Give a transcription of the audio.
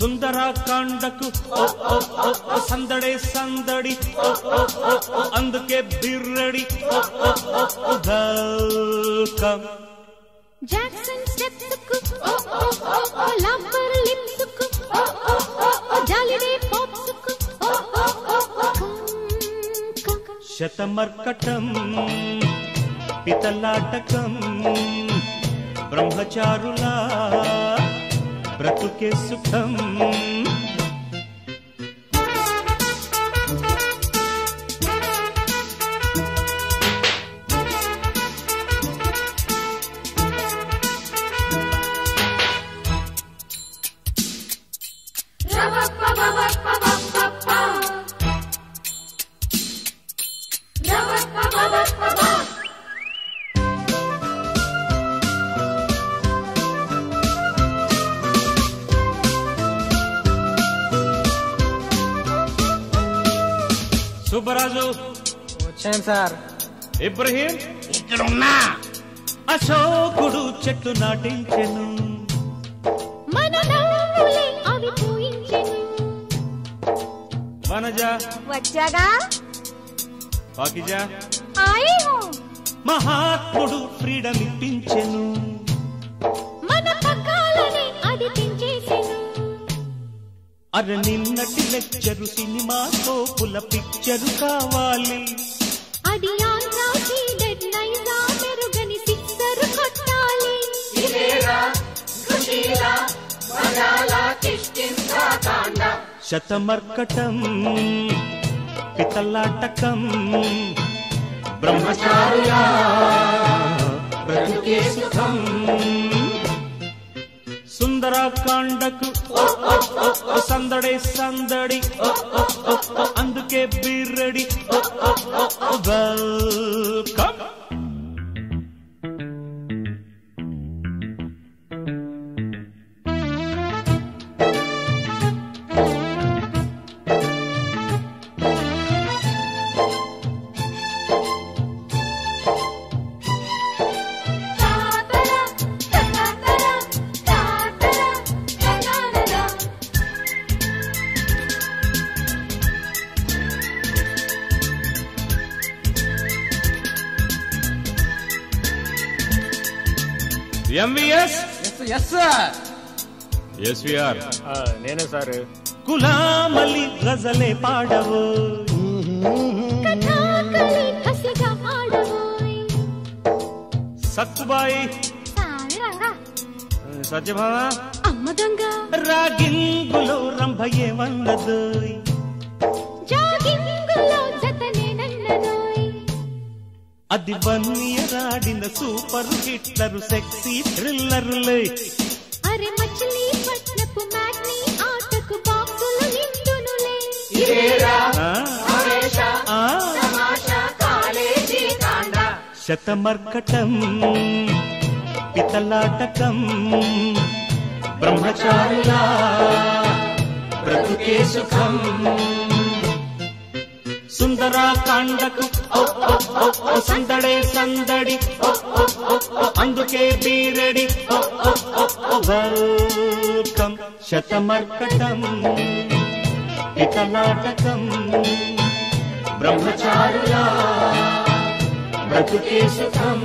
సుందరాకాండకు సందడే సందడి అందుకే బిర్రడి వెల్కమ్ జాక్సన్ స్టెప్స్కు ఓ ఓ ఓ ఓ లవ్వర్ లిప్స్కు ఓ ఓ ఓ ఓ జాలిడే పాప్స్కు ఓ ఓ ఓ ఓ కం కం శతమర్కటం పితలాటకం బ్రహ్మచారులా బ్రతుకే సుఖం సుబ్బరాజు. వచ్చాను సార్. ఇబ్రహీం. ఇక్కడున్నా. అశోకుడు చెట్టు నాటించెను. వనజ. వచ్చాగా? పాకిజా. మహాత్ముడు ఫ్రీడమ్ ఇప్పించెను అర నిన్నటి లెక్చరు సినిమా సోపుల పిక్చరు కావాలి. అది మెరుగని కొట్టాలి. శతమర్కటం పితలాటకం బ్రహ్మచారులా సుందరాకాండకు ఓ, ఓ, ఓ, ఓ, సందడే సందడి ఓ, ఓ, ఓ, ఓ, అందుకే బిర్రడి ఓ, ఓ, ఓ, ఓ, welcome MVS yes sir SVR నేనే సార్ కులామలి గజలే పాడవు కథాకళి కసిగా ఆడబోయ్ సక్కుబాయి సారంగా సత్యభామ అమ్మ దొంగ రాగింగులో రంభయే వందదు అది వన్యరాడిన సూపర్ హిట్లరు సెక్సీ థ్రిల్లర్లే అరే మచిలీ పట్నపు మ్యాట్నీ ఆటకు బాక్సులు నిండునులే ఆ? ఆ? శతమర్కటం పితలాటకం బ్రహ్మచారులా బ్రతుకే సుఖం ఉత్తరాఖండకు సందడే సందడి. అందుకే బీరడి వెల్కమ్ శతమర్కటం పితలాటకం బ్రహ్మచారులా బ్రతుకే సుఖం.